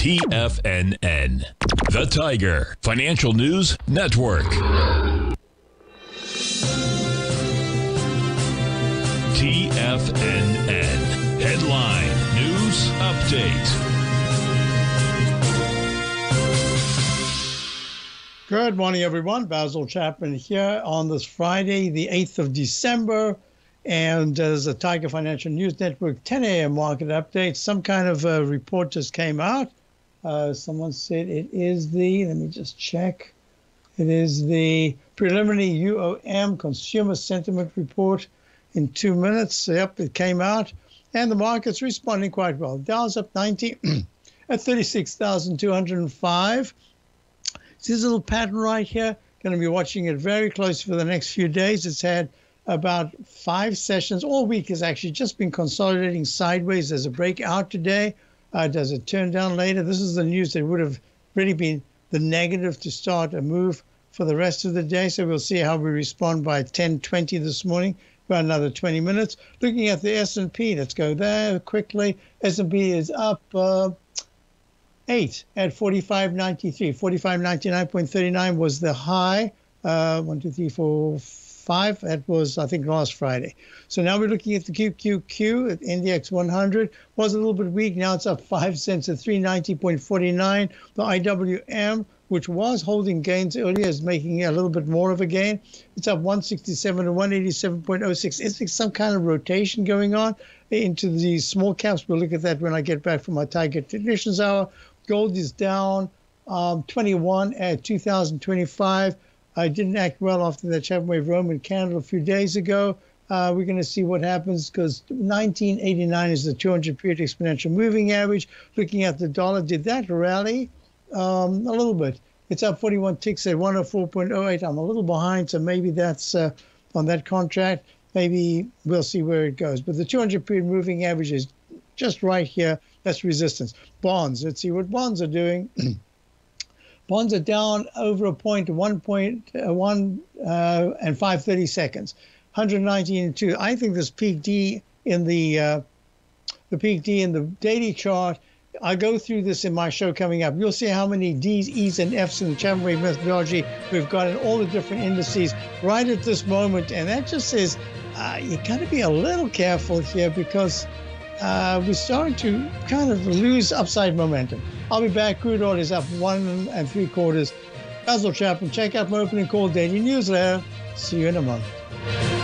TFNN. The Tiger Financial News Network. TFNN. Headline News Update. Good morning, everyone. Basil Chapman here on this Friday, the 8th of December. And uh, as a Tiger Financial News Network 10 a.m. market update, some kind of a report just came out. Uh, someone said it is the, let me just check. It is the preliminary UOM Consumer Sentiment Report in two minutes. Yep, it came out. And the market's responding quite well. Dow's up 90 at 36,205. See this little pattern right here? Going to be watching it very closely for the next few days. It's had about five sessions. All week has actually just been consolidating sideways. There's a breakout today. Uh, does it turn down later? This is the news that would have really been the negative to start a move for the rest of the day. So we'll see how we respond by 10:20 this morning. About another 20 minutes. Looking at the S&P, let's go there quickly. S&P is up. Uh, 8 at 45.93. 45.99.39 was the high. Uh, 1, 2, 3, 4, 5. That was, I think, last Friday. So now we're looking at the QQQ at NDX 100. Was a little bit weak. Now it's up 5 cents at 390.49. The IWM, which was holding gains earlier, is making a little bit more of a gain. It's up 167 to 187.06. Is some kind of rotation going on into the small caps? We'll look at that when I get back from my Tiger Technicians Hour. Gold is down um, 21 at 2025. I didn't act well after that Chapman Wave Roman candle a few days ago. Uh, we're going to see what happens because 1989 is the 200 period exponential moving average. Looking at the dollar, did that rally? Um, a little bit. It's up 41 ticks at 104.08. I'm a little behind, so maybe that's uh, on that contract. Maybe we'll see where it goes. But the 200 period moving average is just right here. That's resistance. Bonds. Let's see what bonds are doing. bonds are down over a point, one point uh, one uh, and five thirty seconds, 119 and two. I think this peak D in the uh, the peak D in the daily chart. I go through this in my show coming up. You'll see how many D's, E's, and F's in the Wave methodology we've got in all the different indices right at this moment, and that just says uh, you got to be a little careful here because uh, we're starting to kind of lose upside momentum. I'll be back. Crude oil is up one and three quarters. Basil Chapman, check out my opening call daily newsletter. See you in a month.